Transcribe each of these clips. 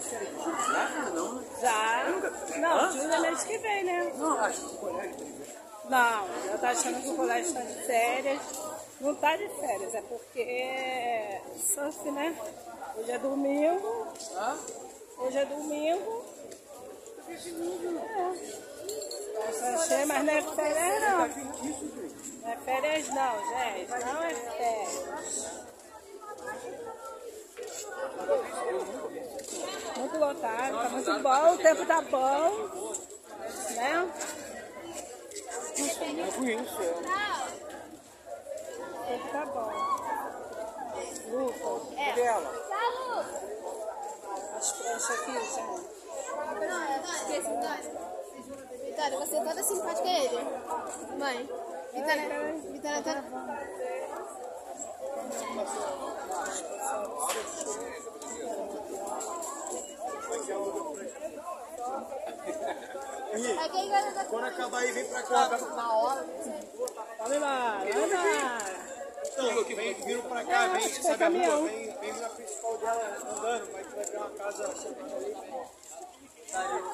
férias. Já? Não. Já. Não, julho é mês que vem, né? Não, acho que o colégio Não, eu tô achando que o colégio está de férias. Não tá de férias, é porque é surf, né? Hoje é domingo. Hã? Hoje é domingo. É. Eu só achei, mas não é férias não. Não é férias não, gente. Não é férias. Lotado, tá muito bom, o tempo tá bom. Né? Não. O tempo tá bom. Lupa, Cadê ela? as pranchas aqui, gente. Vitória, você é toda simpática a ele. Mãe. Vitória, Vitória tá... É da Quando acabar aí, vem pra cá na hora. Vamos embora, vamos embora. Então, que vem, vindo pra cá, É, vem, que sabe é a rua? caminhão. Vem, vem na principal dela andando, vai, vai ver uma casa somente ali.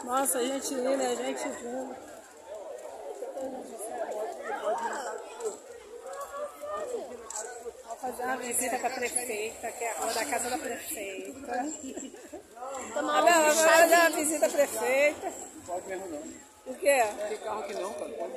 Nossa, gente linda, gente linda. Vou fazer uma visita para a prefeita, que é a rua da casa da prefeita. tomar Tá vendo? um Vou fazer uma visita à prefeita. Pode mesmo não. O quê? Tem carro aqui não, cara.